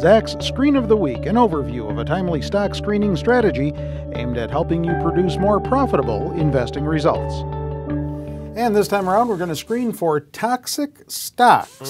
Zacks Screen of the Week, an overview of a timely stock screening strategy aimed at helping you produce more profitable investing results. And this time around, we're going to screen for toxic stocks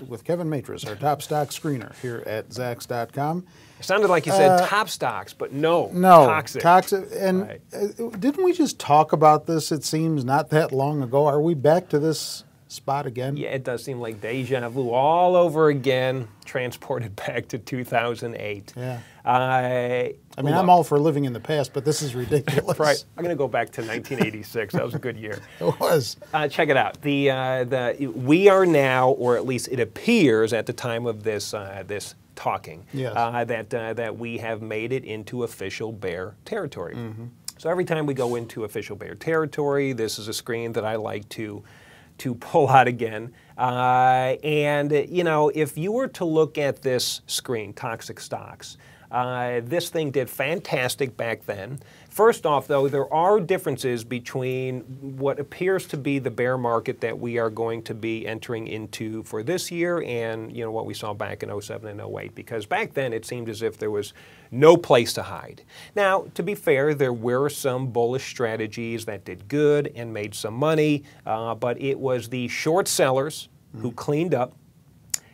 mm. with Kevin Matras, our top stock screener here at Zacks.com. It sounded like you said uh, top stocks, but no, no toxic. Toxic. And right. Uh, didn't we just talk about this? It seems not that long ago. Are we back to this spot again? Yeah, it does seem like deja vu all over again, transported back to 2008. Yeah. Uh, I mean, I'm all for living in the past, but this is ridiculous. right. I'm going to go back to 1986. that was a good year. It was. Uh, check it out. The uh, the we are now, or at least it appears at the time of this uh, this talking, yes. Uh, that uh, that we have made it into official bear territory. Mm -hmm. So every time we go into official bear territory, this is a screen that I like to to pull out again. Uh, and, you know, if you were to look at this screen, Toxic Stocks, uh, this thing did fantastic back then. First off, though, there are differences between what appears to be the bear market that we are going to be entering into for this year and you know what we saw back in 07 and 08 because back then it seemed as if there was no place to hide. Now, to be fair, there were some bullish strategies that did good and made some money, uh, but it was the short sellers who cleaned up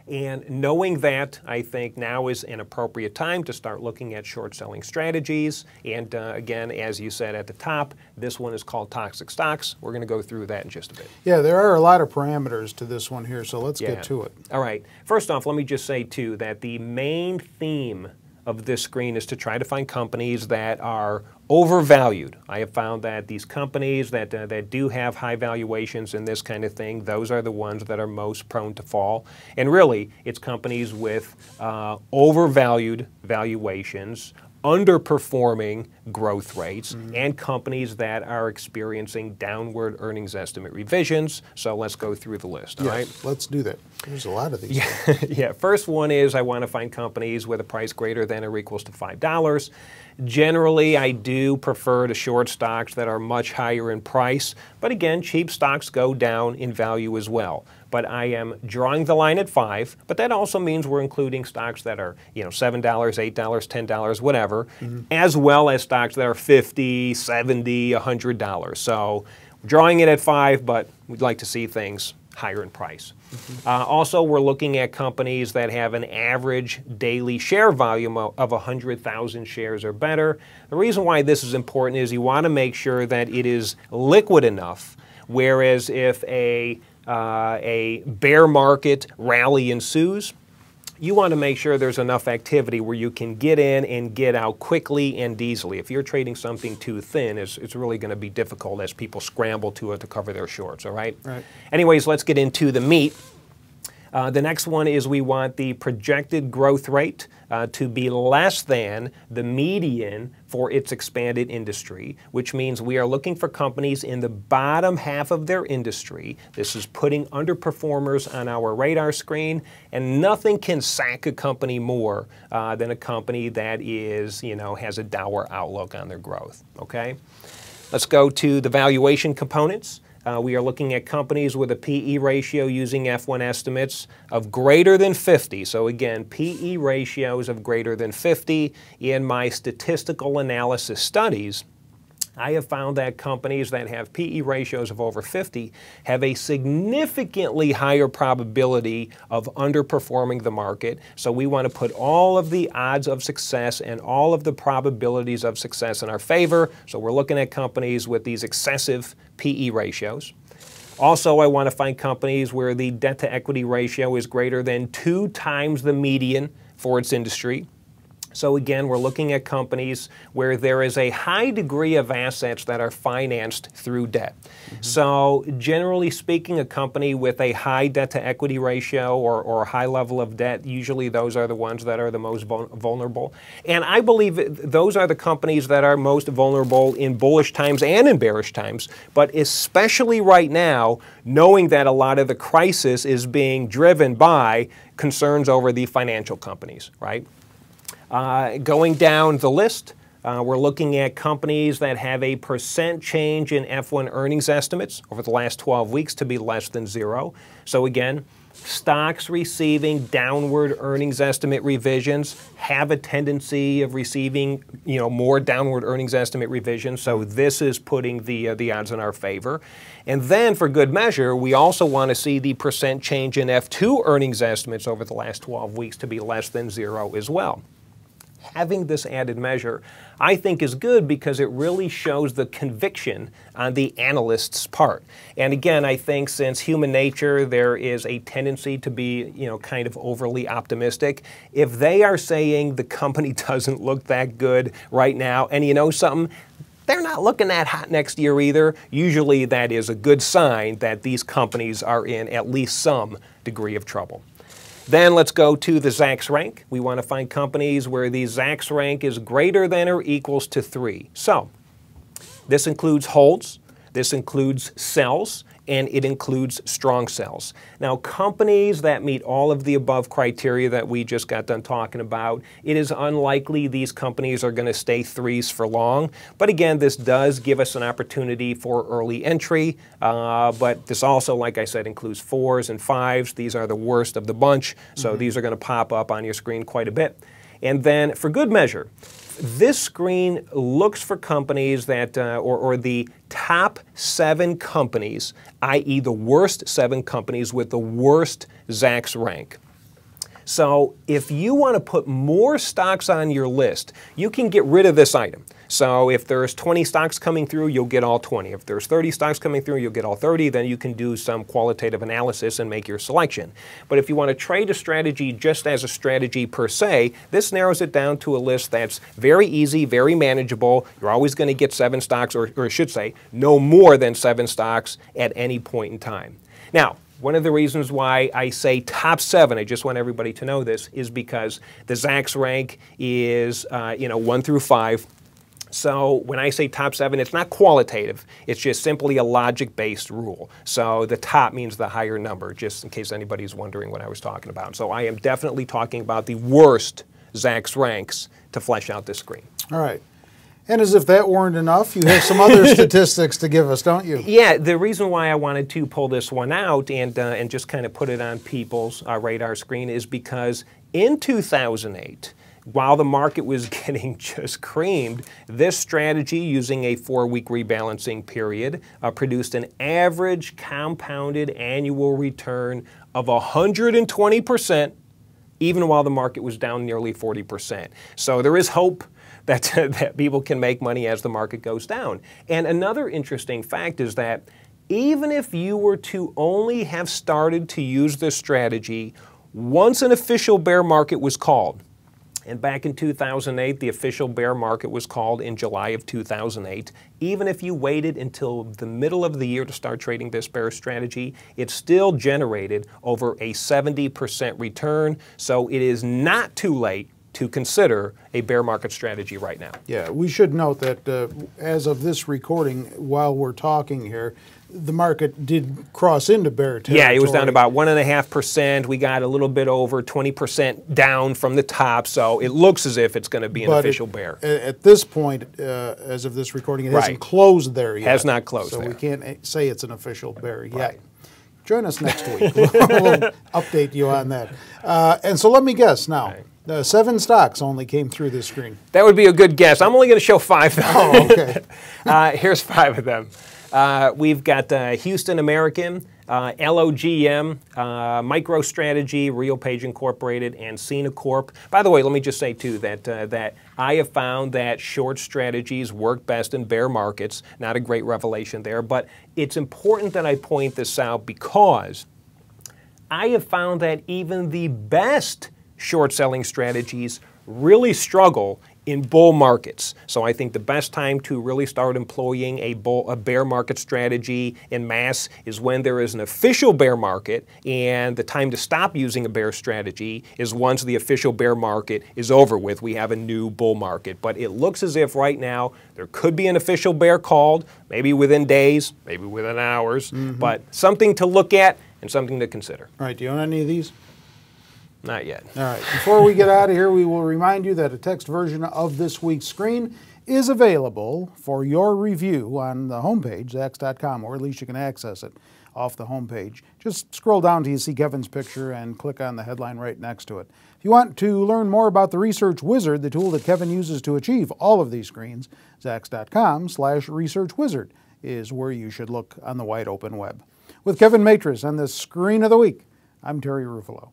and knowing that, I think now is an appropriate time to start looking at short selling strategies. And uh, again, as you said at the top, this one is called Toxic Stocks. We're going to go through that in just a bit. Yeah, there are a lot of parameters to this one here, so let's yeah. get to it. All right. First off, let me just say, too, that the main theme of this screen is to try to find companies that are overvalued. I have found that these companies that, uh, that do have high valuations and this kind of thing, those are the ones that are most prone to fall. And really, it's companies with uh, overvalued valuations, underperforming growth rates mm and companies that are experiencing downward earnings estimate revisions. So let's go through the list. All yes, right? let's do that. There's a lot of these. Yeah, yeah. First one is I want to find companies with a price greater than or equals to five dollars. Generally, I do prefer to short stocks that are much higher in price, but again, cheap stocks go down in value as well but I am drawing the line at five. But that also means we're including stocks that are, you know, seven dollars, eight dollars, ten dollars, whatever, mm-hmm. as well as stocks that are fifty, seventy, a hundred dollars. So drawing it at five, but we'd like to see things higher in price. Mm-hmm. Uh, also, we're looking at companies that have an average daily share volume of, of 100,000 shares or better. The reason why this is important is you want to make sure that it is liquid enough, whereas if a uh, a bear market rally ensues, you want to make sure there's enough activity where you can get in and get out quickly and easily. If you're trading something too thin, it's, it's really going to be difficult as people scramble to it to cover their shorts, all right? Right. Anyways, let's get into the meat. Uh, the next one is we want the projected growth rate uh, to be less than the median for its expanded industry, which means we are looking for companies in the bottom half of their industry. This is putting underperformers on our radar screen, and nothing can sack a company more uh, than a company that is, you know, has a dour outlook on their growth. Okay? Let's go to the valuation components. Uh, we are looking at companies with a PE ratio using F1 estimates of greater than 50. So again, PE ratios of greater than 50 in my statistical analysis studies. I have found that companies that have PE ratios of over 50 have a significantly higher probability of underperforming the market. So we want to put all of the odds of success and all of the probabilities of success in our favor. So we're looking at companies with these excessive PE ratios. Also, I want to find companies where the debt to equity ratio is greater than two times the median for its industry. So again, we're looking at companies where there is a high degree of assets that are financed through debt. Mm -hmm. So generally speaking, a company with a high debt to equity ratio or, or a high level of debt, usually those are the ones that are the most vulnerable. And I believe those are the companies that are most vulnerable in bullish times and in bearish times, but especially right now, knowing that a lot of the crisis is being driven by concerns over the financial companies, right? Uh, going down the list, uh, we're looking at companies that have a percent change in F1 earnings estimates over the last 12 weeks to be less than zero. So again, stocks receiving downward earnings estimate revisions have a tendency of receiving you know more downward earnings estimate revisions. So this is putting the uh, the odds in our favor. And then for good measure we also want to see the percent change in F2 earnings estimates over the last 12 weeks to be less than zero as well having this added measure, I think is good because it really shows the conviction on the analyst's part. And again, I think since human nature, there is a tendency to be, you know, kind of overly optimistic. If they are saying the company doesn't look that good right now, and you know something, they're not looking that hot next year either. Usually that is a good sign that these companies are in at least some degree of trouble. Then let's go to the Zacks rank. We want to find companies where the Zacks rank is greater than or equals to 3. So this includes holds, this includes sells, and it includes strong sells. Now, companies that meet all of the above criteria that we just got done talking about, it is unlikely these companies are going to stay threes for long. But again, this does give us an opportunity for early entry. Uh, but this also, like I said, includes fours and fives. These are the worst of the bunch, so mm -hmm. these are going to pop up on your screen quite a bit. And then, for good measure, this screen looks for companies that, uh, or, or the top seven companies, i.e., the worst seven companies with the worst Zacks rank. So if you want to put more stocks on your list, you can get rid of this item. So if there's 20 stocks coming through, you'll get all 20. If there's 30 stocks coming through, you'll get all 30. Then you can do some qualitative analysis and make your selection. But if you want to trade a strategy just as a strategy per se, this narrows it down to a list that's very easy, very manageable. You're always going to get seven stocks, or, or I should say, no more than seven stocks at any point in time. Now, one of the reasons why I say top seven, I just want everybody to know this, is because the Zacks rank is, uh, you know, one through five. So when I say top seven, it's not qualitative. It's just simply a logic-based rule. So the top means the higher number, just in case anybody's wondering what I was talking about. So I am definitely talking about the worst Zacks ranks to flesh out this screen. All right. And as if that weren't enough, you have some other statistics to give us, don't you? Yeah, the reason why I wanted to pull this one out and, uh, and just kind of put it on people's uh, radar screen is because in 2008, while the market was getting just creamed, this strategy using a four week rebalancing period uh, produced an average compounded annual return of 120%, even while the market was down nearly 40%. So there is hope. That, that people can make money as the market goes down. And another interesting fact is that even if you were to only have started to use this strategy once an official bear market was called, and back in 2008, the official bear market was called in July of 2008. Even if you waited until the middle of the year to start trading this bear strategy, it still generated over a 70% return. So it is not too late to consider a bear market strategy right now. Yeah, we should note that uh, as of this recording, while we're talking here, the market did cross into bear territory. Yeah, it was down about one and a half percent. We got a little bit over twenty percent down from the top, so it looks as if it's going to be an but official it, bear. At this point, uh, as of this recording, it right. hasn't closed there yet. Has not closed. So there. we can't say it's an official bear yet. Right. Join us next week. we'll update you on that. Uh, and so let me guess now. Right. The seven stocks only came through this screen. That would be a good guess. I'm only going to show five. Oh, okay. uh, here's five of them. Uh, we've got uh, Houston American, uh, LOGM, uh, MicroStrategy, RealPage Incorporated, and Sina Corp. By the way, let me just say too that uh, that I have found that short strategies work best in bear markets. Not a great revelation there, but it's important that I point this out because I have found that even the best short selling strategies really struggle in bull markets. So I think the best time to really start employing a, bull, a bear market strategy in mass is when there is an official bear market, and the time to stop using a bear strategy is once the official bear market is over with. We have a new bull market. But it looks as if right now there could be an official bear called, maybe within days, maybe within hours, mm -hmm. but something to look at and something to consider. All right, do you own any of these? Not yet. All right. Before we get out of here, we will remind you that a text version of this week's screen is available for your review on the homepage, Zacks.com, or at least you can access it. off the homepage. Just scroll down till you see Kevin's picture and click on the headline right next to it. If you want to learn more about the Research Wizard, the tool that Kevin uses to achieve all of these screens, zacks.com slash researchwizard is where you should look on the wide open web. With Kevin Matras on the Screen of the Week, I'm Terry Ruffalo.